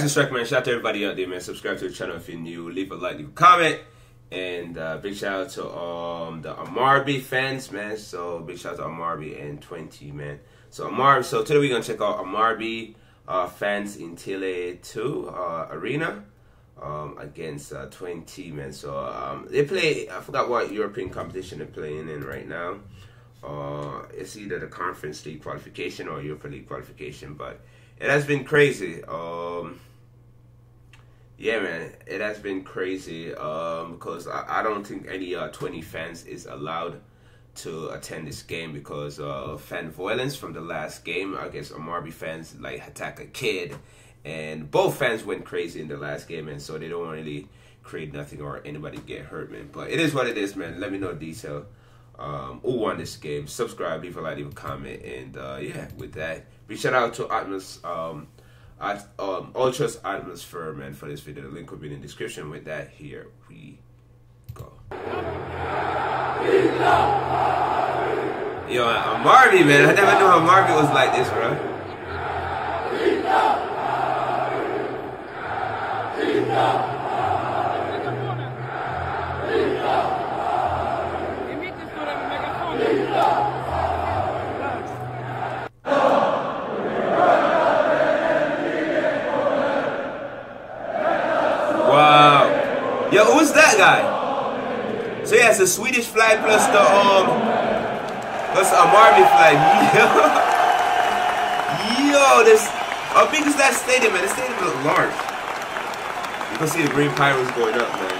guys, it's Shrek, man. Shout out to everybody out there, man. Subscribe to the channel if you're new. Leave a like, leave a comment. And uh, big shout out to um, the Amarby fans, man. So big shout out to Amarby and Twente, man. So Amarby, so today we're going to check out Amarby uh, fans in Tele 2 uh, Arena um, against uh, Twente, man. So um, they play, I forgot what European competition they're playing in right now. Uh, it's either the Conference League qualification or Europa League qualification, but it has been crazy. Um, yeah, man, it has been crazy um, because I, I, don't think any uh, Twente fans is allowed to attend this game because of uh, fan violence from the last game. I guess Amarby fans like attack a kid, and both fans went crazy in the last game, and so they don't really create nothing or anybody get hurt, man. But it is what it is, man. Let me know detail um, who won this game. Subscribe, leave a like, leave a comment, and uh, yeah, with that, big shout out to Atmos, um, at um, Ultras Atmosphere, man, for this video. The link will be in the description. With that, here we go. Yo, uh, Marvy, man, I never knew how Marvy was like this, bro. Yo, who's that guy? So yeah, it's a Swedish flag plus the um plus a Amarby flag. Yo, this how big is that stadium, man? The stadium looks large. You can see the green pyros going up, man.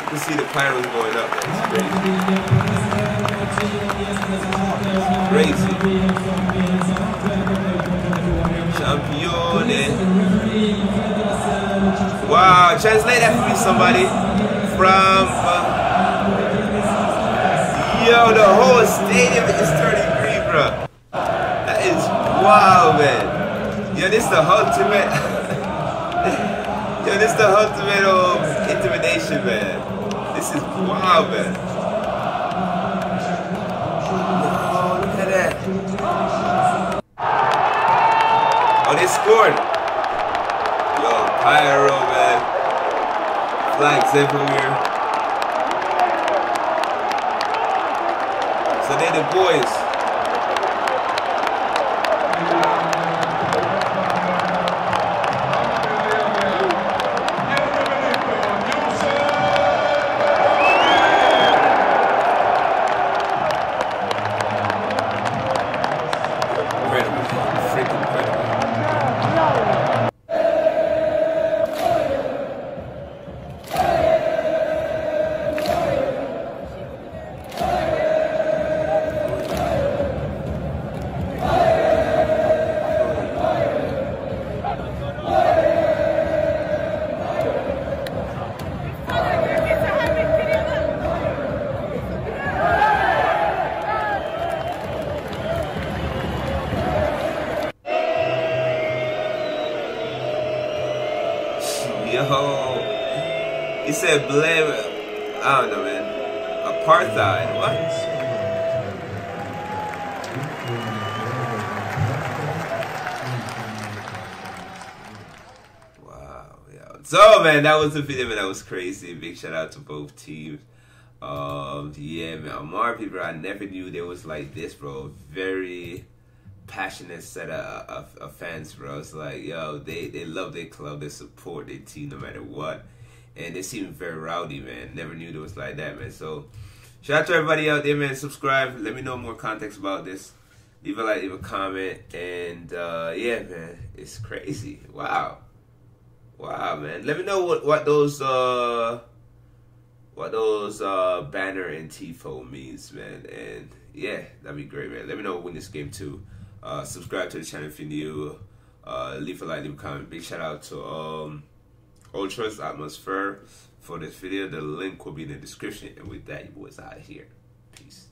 You can see the pyros going up, man. It's Wow, translate that for me, somebody. From uh, yo, the whole stadium is turning green, bro. That is wow, man. Yo, this is the ultimate. yo, this is the ultimate of intimidation, man. This is wow, man. Oh, look at that. Oh, they scored. Pyro, man. Flags everywhere. So they're the boys. Yo, he said blame. I don't know, man. Apartheid. What? Wow, yeah. So man, that was the video, man. That was crazy. Big shout out to both teams. Um, yeah, man. Amar people, I never knew there was like this, bro. Very passionate set of, of, of, fans, bro. It's like, yo, they, they love their club, they support their team no matter what. And they seem very rowdy, man. Never knew it was like that, man. So, shout out to everybody out there, man. Subscribe. Let me know more context about this. Leave a like, leave a comment. And, uh, yeah, man. It's crazy. Wow. Wow, man. Let me know what, what those, uh, what those, uh, banner and tifo means, man. And, yeah, that'd be great, man. Let me know when this game, too. Uh, subscribe to the channel if you're new. Uh, leave a like, leave a comment. Big shout out to um, Ultras Atmosphere for this video. The link will be in the description. And with that, you boys out of here. Peace.